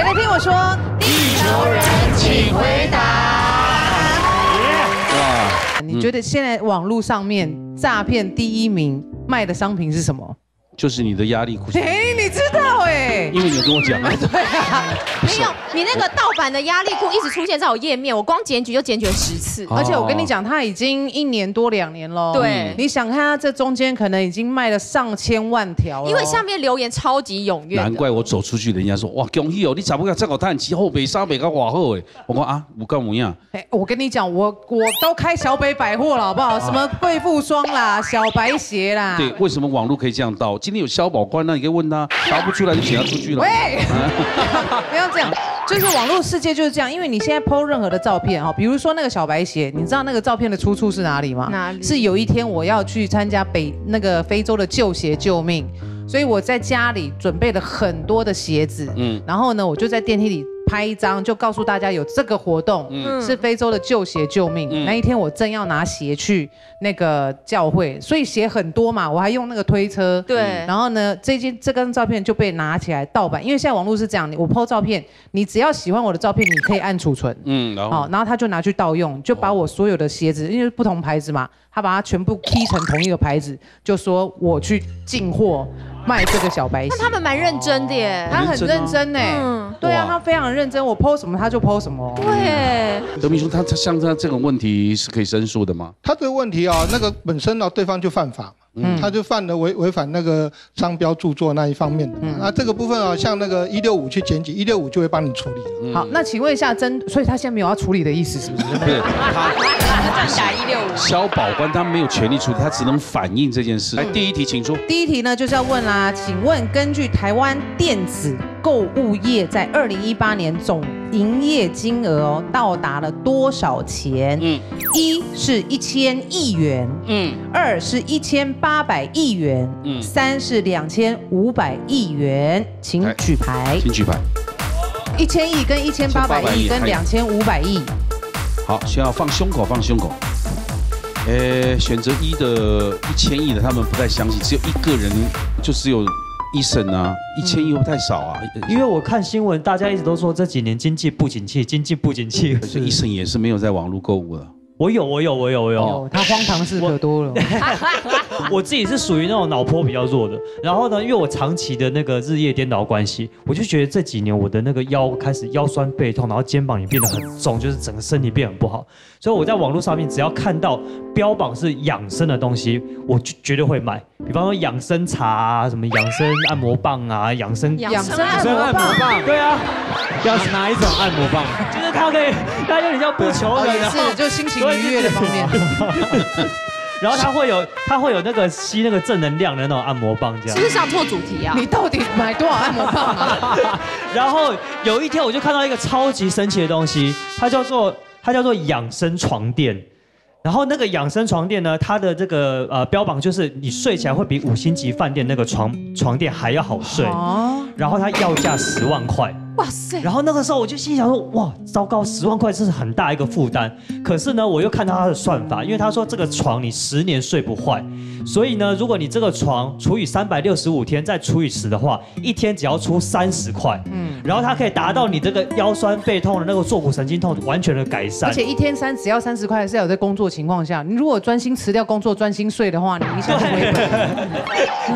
谁来听我说？地球人，请回答。哇，你觉得现在网络上面诈骗第一名卖的商品是什么？就是你的压力裤，因为你有跟我讲啊。对啊，没有，你那个盗版的压力裤一直出现在我页面，我光检举就检举了十次。哦而且我跟你讲，它已经一年多两年了。对你想看它这中间可能已经卖了上千万条。因为下面留言超级踊跃的，难怪我走出去，人家说哇，恭喜哦，你咋不敢这个探气后北沙北个瓦后哎？我说啊，我干么样？哎，我跟你讲，我我都开小北百货了，好不好？什么贵妇霜啦，小白鞋啦。对，为什么网络可以这样盗？今天有消保官，那你可以问他，答不出来就请他出去了。喂，不要这样，就是网络世界就是这样，因为你现在 PO 任何的照片哈，比如说那个小白鞋，你知道那个照片的出处是哪里吗？哪里是有一天我要去参加北那个非洲的救鞋救命，所以我在家里准备了很多的鞋子，嗯嗯，然后呢，我就在电梯里。拍一张就告诉大家有这个活动，嗯。是非洲的救鞋救命。嗯。那一天我正要拿鞋去那个教会，所以鞋很多嘛，我还用那个推车。对，然后呢，这件这张照片就被拿起来盗版，因为现在网络是这样，我 PO 照片，你只要喜欢我的照片，你可以按储存，嗯，然好、后然后他就拿去盗用，就把我所有的鞋子，因为不同牌子嘛，他把它全部 key 成同一个牌子，就说我去进货卖这个小白鞋那。他们蛮认真的耶。他很认真呢、嗯，对啊，他非常认真，我 PO 什么他就 PO 什么。对，德明说他他像他这种问题是可以申诉的吗？他这个问题啊，那个本身呢，对方就犯法嘛。嗯他就犯了违违反那个商标著作那一方面的那这个部分啊，像那个一六五去检举，一六五就会帮你处理了。好，那请问一下，真，所以他现在没有要处理的意思，是不是？不是他战打一六五。肖保官他没有权利处理，他只能反映这件事。来，第一题，请说。第一题呢，就是要问啦，请问根据台湾电子购物业在二零一八年总营业金额哦，到达了多少钱？嗯一是一千亿元，嗯，二是一千八百亿元，嗯三是两千五百亿元，请来举牌。请举牌。一千亿跟一千八百亿跟两千五百亿，好，需要放胸口，放胸口。呃，选择一的一千亿的，他们不太相信，只有一个人，就只有医生啊，一千亿会不太少啊？因为我看新闻，大家一直都说这几年经济不景气，经济不景气。所以一审也是没有在网络购物的。我有，我有，我有，我有。哦，他荒唐事可多了。我自己是属于那种脑波比较弱的，然后呢，因为我长期的那个日夜颠倒关系，我就觉得这几年我的那个腰开始腰酸背痛，然后肩膀也变得很重，就是整个身体变很不好。所以我在网络上面只要看到标榜是养生的东西，我就绝对会买。比方说养生茶啊，什么养生按摩棒啊，养生养生按生按摩棒，对啊，要哪一种按摩棒？就是它可以，它有点像不求哦，人，也然后是，就心情愉悦的方面。然后它会有它会有那个吸那个正能量的那种按摩棒这样是不。是上错主题啊？你到底买多少按摩棒啊？然后有一天我就看到一个超级神奇的东西，它叫做它叫做养生床垫。然后那个养生床垫呢，它的这个呃标榜就是你睡起来会比五星级饭店那个床床垫还要好睡。哦，然后它要价十万块。哇塞，然后那个时候我就心想说，哇，糟糕，十万块这是很大一个负担。可是呢，我又看到他的算法，因为他说这个床你十年睡不坏，所以呢，如果你这个床除以三百六十五天再除以十的话，一天只要出三十块，嗯，然后它可以达到你这个腰酸背痛的那个坐骨神经痛完全的改善而。且一天三只要三十块是要有在工作情况下，你如果专心辞掉工作专心睡的话，你一下就回本。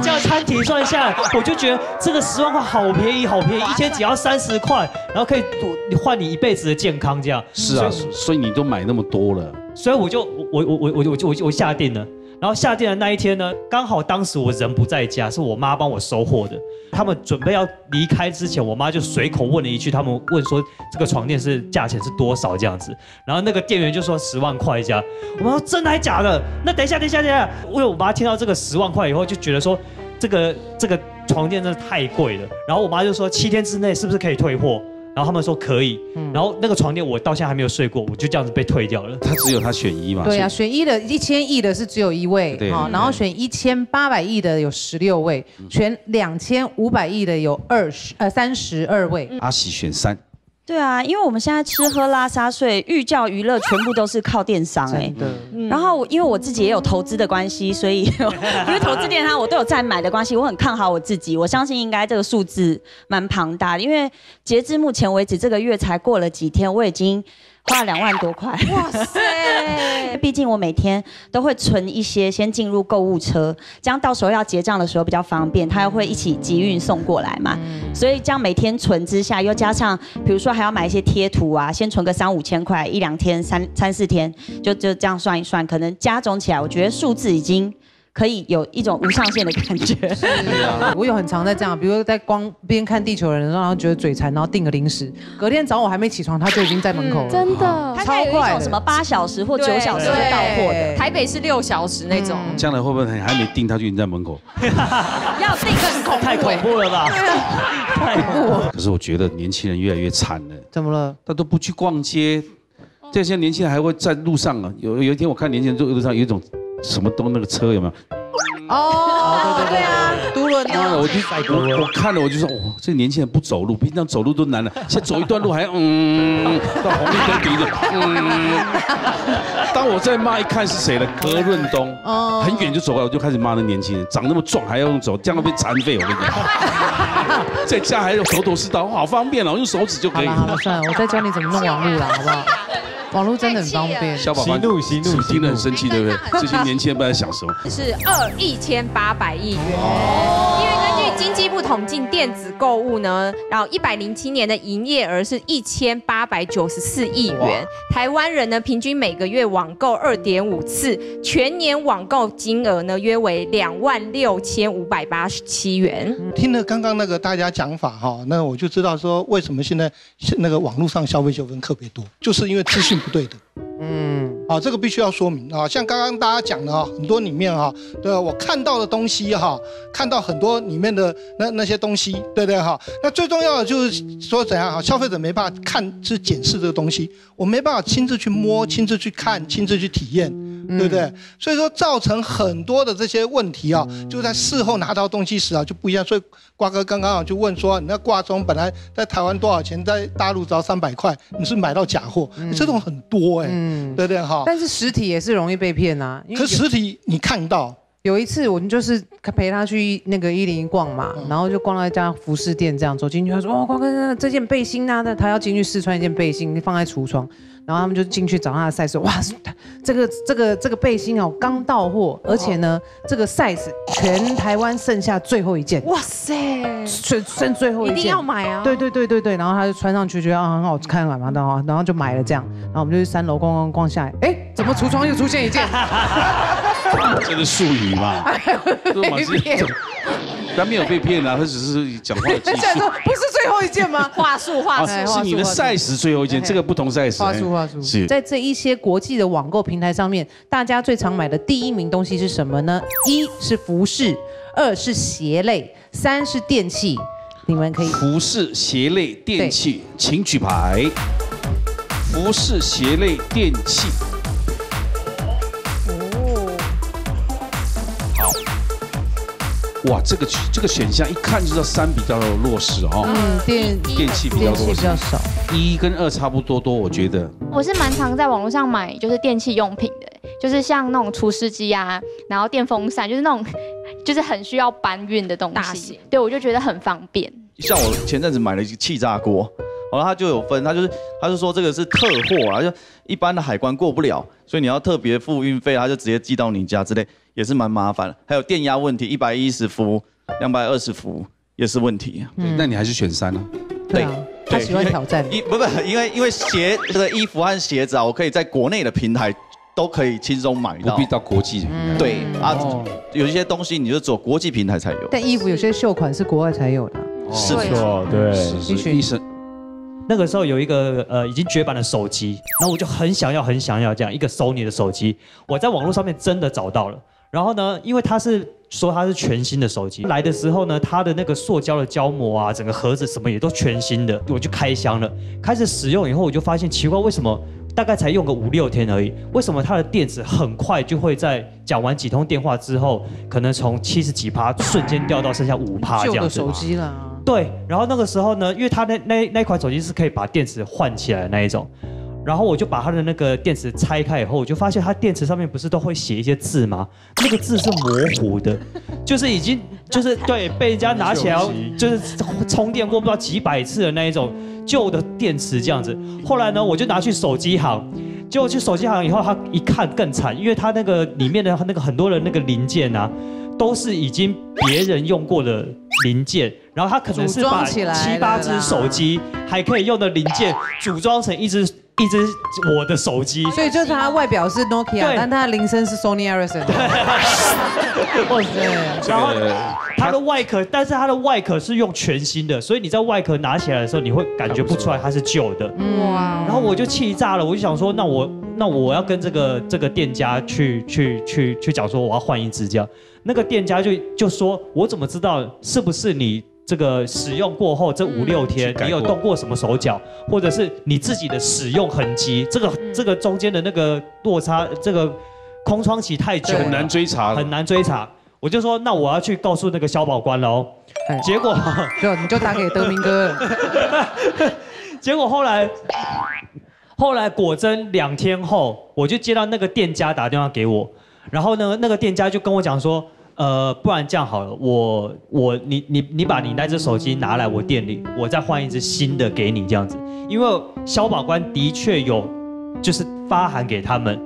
这样摊提算下来，我就觉得这个十万块好便宜，好便宜，一天只要三十块，然后可以你换你一辈子的健康，这样。是啊，所以你都买那么多了，所以我就我我我我我就我就我下定了。然后下定的那一天呢，刚好当时我人不在家，是我妈帮我收货的。他们准备要离开之前，我妈就随口问了一句，他们问说这个床垫是价钱是多少这样子。然后那个店员就说十万块一家。我妈说真的还假的？那等一下等一下等一下，因为我妈听到这个十万块以后就觉得说这个这个床垫真的太贵了。然后我妈就说七天之内是不是可以退货？然后他们说可以。然后那个床垫我到现在还没有睡过，我就这样子被退掉了。他只有他选一嘛。对啊，选一的一千亿的是只有一位，对好，然后选一千八百亿的有十六位，选两千五百亿的有二十呃三十二位。阿喜选三，对啊，因为我们现在吃喝拉撒睡、寓教于乐，全部都是靠电商哎。然后因为我自己也有投资的关系，所以 因为投资电商我都有在买的关系，我很看好我自己。我相信应该这个数字蛮庞大的，因为截至目前为止，这个月才过了几天，我已经花了两万多块。哇塞！毕竟我每天都会存一些，先进入购物车，这样到时候要结账的时候比较方便，它又会一起集运送过来嘛。所以这样每天存之下，又加上比如说还要买一些贴图啊，先存个三五千块，一两天、三三四天，就就这样算一算，可能加总起来，我觉得数字已经可以有一种无上限的感觉。我有很常在这样，比如说在光边看地球人，然后觉得嘴馋，然后订个零食，隔天早上我还没起床，他就已经在门口了。真的，超快有一种什么八小时或九小时会到货的，台北是六小时那种，将来会不会还没订，他就已经在门口？要订更恐太恐怖了吧？太恐怖了。可是我觉得年轻人越来越惨了，怎么了？他都不去逛街，这些年轻人还会在路上啊。有有一天我看年轻人在路上有一种什么东那个车有没有？哦，对对啊，独轮妈的，呢？我就我我看了我就说，哇，这年轻人不走路，平常走路都难了，现在走一段路还嗯，到红绿灯停着，嗯。当我在骂，一看是谁了，何润东，哦很远就走过来，我就开始骂那年轻人，长那么壮还要用走，这样会被残废，我跟你讲。在家还有头头是道，好方便哦，用手指就可以好了。好了，算了，我再教你怎么弄网络了，好不好？网络真的很方便。小宝宝息怒息怒听得很生气，对不对？这些年轻人不知道在想什么。是二一千八百亿元。因为根据经济部统计，电子购物呢，然后一百零七年的营业额是一千八百九十四亿元。台湾人呢，平均每个月网购二点五次，全年网购金额呢约为两万六千五百八十七元。听了刚刚那个大家讲法哈，那我就知道说为什么现在那个网络上消费纠纷特别多，就是因为资讯不对的。嗯，啊，这个必须要说明啊，像刚刚大家讲的啊，很多里面哈，对我看到的东西哈，看到很多里面的那那些东西，对不对哈？那最重要的就是说怎样啊，消费者没办法看是检视这个东西，我没办法亲自去摸、亲自去看、亲自去体验，对不对？所以说造成很多的这些问题啊，就在事后拿到东西时啊就不一样。所以瓜哥刚刚啊就问说，你那挂钟本来在台湾多少钱，在大陆只要三百块，你是买到假货，这种很多哎、嗯对不对哈？但是实体也是容易被骗啊。可实体你看到，有一次我们就是陪他去那个一零一逛嘛，嗯然后就逛到一家服饰店，这样走进去，他说：“哦，光哥，这件背心啊，那他要进去试穿一件背心，放在橱窗。”然后他们就进去找他的 size，哇，这个这个这个背心哦，刚到货，而且呢，这个 size 全台湾剩下最后一件，哇塞，剩剩最后一件，一定要买啊！对对对对对，然后他就穿上去，觉得啊很好看嘛，然后然后就买了这样，然后我们就去三楼逛逛逛下来，哎，怎么橱窗又出现一件？这是术语嘛，他没有被骗啊，他只是讲话术。不是最后一件吗？话术话术，哎是你的话术 size 最后一件，嘿这个不同 size。话术话术是在这一些国际的网购平台上面，大家最常买的第一名东西是什么呢？一是服饰，二是鞋类，三是电器。你们可以服饰、鞋类、电器，请举牌。服饰、鞋类、电器。哇，这个这个选项一看就知道三比较弱势哦。嗯电电器比较弱势，比较少。一跟二差不多多，我觉得。我是蛮常在网络上买，就是电器用品的，就是像那种除湿机啊，然后电风扇，就是那种就是很需要搬运的东西大型。对，我就觉得很方便。像我前阵子买了一个气炸锅，然后他就有分，他就是他就说这个是特货啊，就一般的海关过不了，所以你要特别付运费，他就直接寄到你家之类，也是蛮麻烦的。还有电压问题，一百一十伏、两百二十伏也是问题。对那你还是选三呢？对啊，他喜欢挑战。一不不，因为因为鞋这个衣服和鞋子啊，我可以在国内的平台都可以轻松买到不必。到国际。对啊哦，有一些东西你就走国际平台才有。但衣服有些秀款是国外才有的。是没错，对，是是，医生那个时候有一个呃已经绝版的手机，然后我就很想要很想要这样一个 Sony 的手机，我在网络上面真的找到了。然后呢，因为它是说它是全新的手机，来的时候呢，它的那个塑胶的胶膜啊，整个盒子什么也都全新的，我就开箱了，开始使用以后，我就发现奇怪，为什么大概才用个五六天而已，为什么它的电池很快就会在讲完几通电话之后，可能从七十几趴瞬间掉到剩下五趴这旧的？手机啦。对，然后那个时候呢，因为它那那那款手机是可以把电池换起来的那一种，然后我就把它的那个电池拆开以后，我就发现它电池上面不是都会写一些字吗？那个字是模糊的，就是已经就是对被人家拿起来 就是充电过不知道几百次的那一种旧的电池这样子。后来呢，我就拿去手机行。结果去手机行以后，他一看更惨，因为他那个里面的那个很多的那个零件啊，都是已经别人用过的零件，然后他可能是把组装起来七八只手机还可以用的零件组装成一只一只我的手机。所以就是它外表是 Nokia，但它的铃声是 Sony Ericsson。哇塞！然后它的外壳，但是它的外壳是用全新的，所以你在外壳拿起来的时候，你会感觉不出来它是旧的。哇然后我就气炸了，我就想说，那我那我要跟这个这个店家去去去去讲说我要换一支这样，那个店家就就说，我怎么知道是不是你这个使用过后这五六天你有动过什么手脚，或者是你自己的使用痕迹，这个这个中间的那个落差，这个空窗期太久，很难追查。很难追查。我就说，那我要去告诉那个消保官喽哎。结果。就你就打给德明哥了。结果后来，后来果真两天后，我就接到那个店家打电话给我，然后呢，那个店家就跟我讲说，呃，不然这样好了，我我你你你把你那只手机拿来我店里，我再换一只新的给你这样子，因为肖保官的确有就是发函给他们。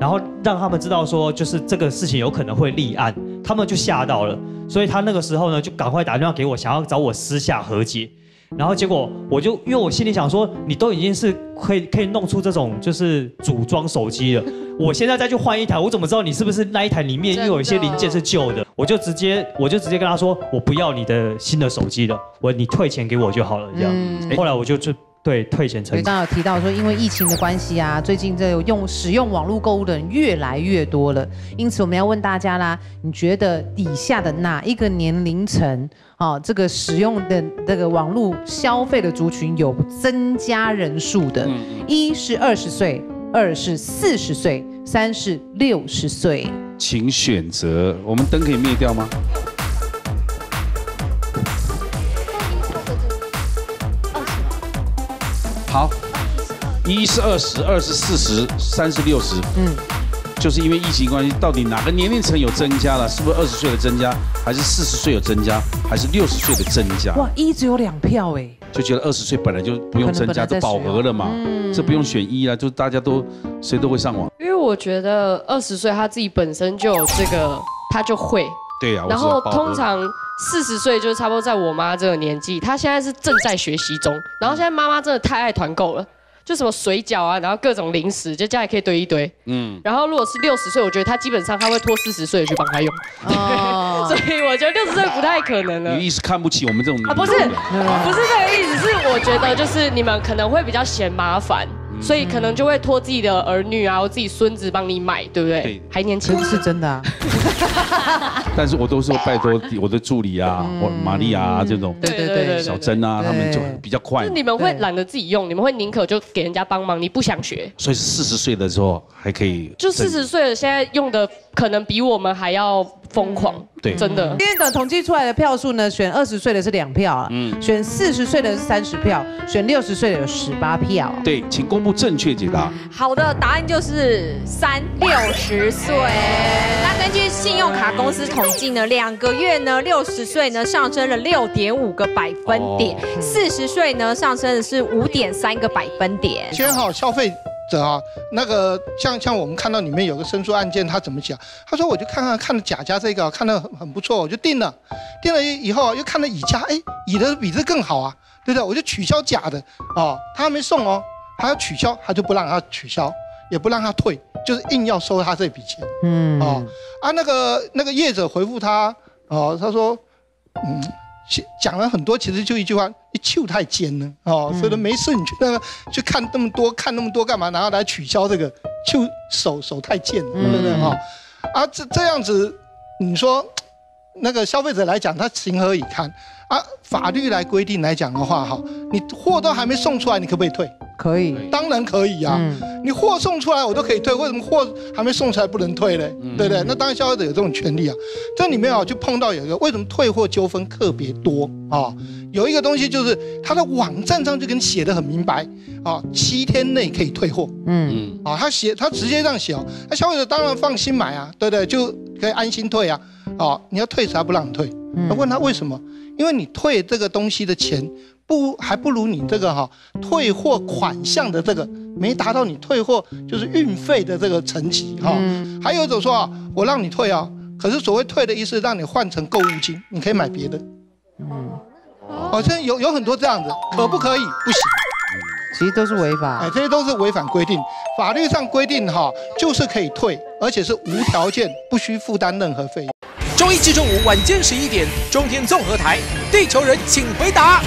然后让他们知道说，就是这个事情有可能会立案，他们就吓到了，所以他那个时候呢，就赶快打电话给我，想要找我私下和解。然后结果我就因为我心里想说，你都已经是可以可以弄出这种就是组装手机了，我现在再去换一台，我怎么知道你是不是那一台里面又有一些零件是旧的？我就直接我就直接跟他说，我不要你的新的手机了，我你退钱给我就好了，这样。嗯后来我就就对退钱成所以刚刚有提到说，因为疫情的关系啊，最近这个用使用网络购物的人越来越多了，因此我们要问大家啦，你觉得底下的哪一个年龄层，哦，这个使用的这个网络消费的族群有增加人数的？一是二十岁，二是四十岁，三是六十岁。请选择。我们灯可以灭掉吗？好，一是二十，二是四十，三是六十。嗯，就是因为疫情关系，到底哪个年龄层有增加了？是不是二十岁的增加，还是四十岁有增加，还是六十岁的增加？哇，一只有两票哎，就觉得二十岁本来就不用增加，都饱和了嘛，这不用选一啊，就是大家都谁都会上网。因为我觉得二十岁他自己本身就有这个，他就会。对啊然后通常四十岁就是差不多在我妈这个年纪，她现在是正在学习中。然后现在妈妈真的太爱团购了，就什么水饺啊，然后各种零食，就家里可以堆一堆。嗯，然后如果是六十岁，我觉得她基本上她会拖四十岁的去帮她用，哦 所以我觉得六十岁不太可能了你。意思看不起我们这种啊，不是，不是这个意思，是我觉得就是你们可能会比较嫌麻烦，所以可能就会托自己的儿女啊，或自己孙子帮你买，对不对？对还年轻是真的啊。但是我都是拜托我的助理啊，我玛丽亚啊这种对对对对小珍啊，他们就比较快就是，你们会懒得自己用，你们会宁可就给人家帮忙，你不想学。所以四十岁的时候还可以就四十岁了，现在用的可能比我们还要疯狂，对真的。今天的统计出来的票数呢，选二十岁的是两票啊，选四十岁的是三十票，选六十岁的有十八票。对，请公布正确解答。好的，答案就是三六十岁。那根据信用卡公司统计呢，两个月呢，六十岁呢上升了六点五个百分点，四十岁呢上升的是五点三个百分点。选好消费者啊，那个像像我们看到里面有个申诉案件，他怎么讲？他说我就看看看了甲家这个，看的很很不错，我就定了，定了以后又看了乙家，哎，乙的比这更好啊，对不对？我就取消甲的哦，他还没送哦，他要取消，他就不让他取消，也不让他退，就是硬要收他这笔钱。嗯，哦啊，那个那个业者回复他，哦，他说，嗯，其讲了很多，其实就一句话，你球太尖了，哦，所以说没事，你去那个去看那么多，看那么多干嘛？然后来取消这个，就手手太贱了，对不对哈？啊，这这样子，你说那个消费者来讲，他情何以堪啊？法律来规定来讲的话，哈，你货都还没送出来，你可不可以退？可以，当然可以啊。你货送出来我都可以退，为什么货还没送出来不能退嘞？对不对？那当然消费者有这种权利啊。这里面啊就碰到有一个，为什么退货纠纷特别多啊？有一个东西就是他的网站上就跟你写的很明白啊，七天内可以退货。嗯啊，他写他直接这样写哦，那消费者当然放心买啊，对不对？就可以安心退啊。哦，你要退啥不让你退？那问他为什么？因为你退这个东西的钱不还不如你这个哈退货款项的这个没达到你退货就是运费的这个层级哈。还有一种说啊，我让你退啊，可是所谓退的意思让你换成购物金，你可以买别的。嗯，好像有有很多这样子，可不可以？不行。其实都是违法，哎，这些都是违反规定。法律上规定哈，就是可以退，而且是无条件，不需负担任何费用。周一至周五晚间十一点，中天综合台，地球人请回答。